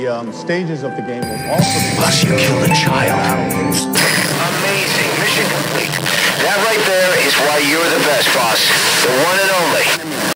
The um, stages of the game will also be. Plus, you killed a child. Amazing. Mission complete. That right there is why you're the best, boss. The one and only.